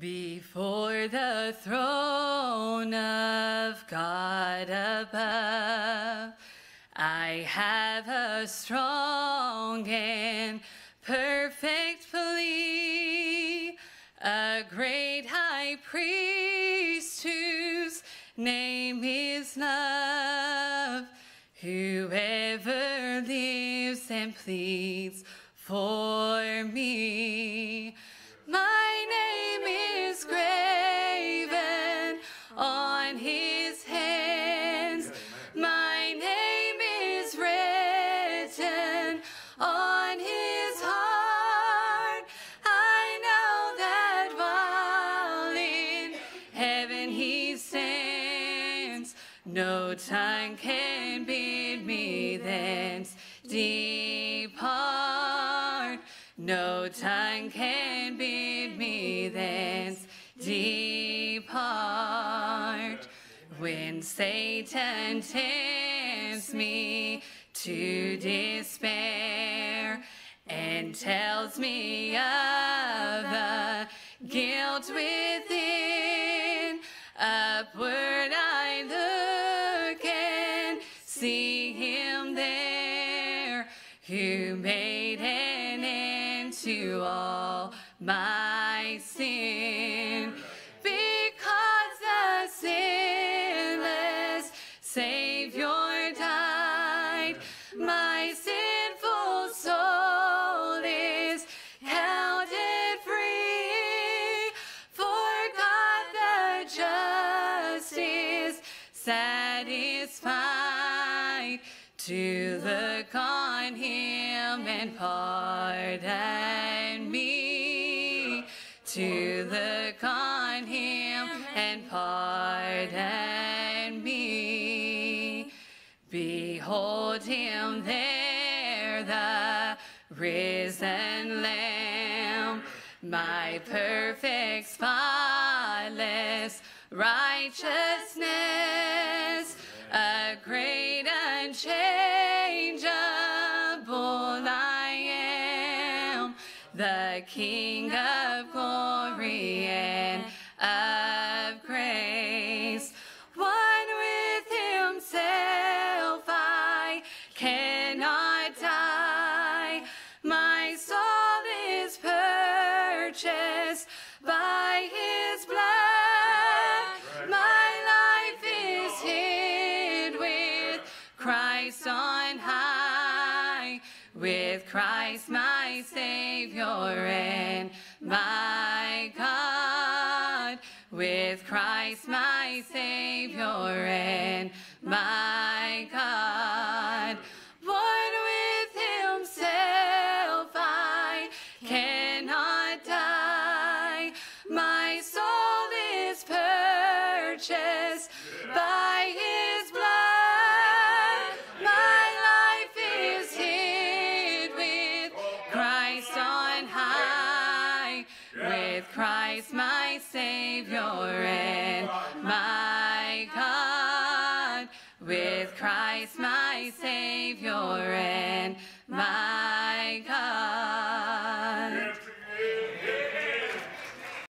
Before the throne of God above, I have a strong and perfect plea, a great high priest whose name is love, whoever lives and pleads for me. No tongue can bid me thence depart. No tongue can bid me thence depart. When Satan tempts me to despair and tells me of the guilt within, who made an end to all my sin. Because the sinless Savior died, my sinful soul is counted free. For God the just is satisfied to the on him and pardon me. To the on him and pardon me. Behold him there, the risen Lamb, my perfect, spotless righteousness, a great unchangeable I am, the King of glory and On high, with Christ my Savior and my God, with Christ my Savior and my God. One with himself I cannot die. My soul is purchased Christ my Savior and my God, with Christ my Savior and my.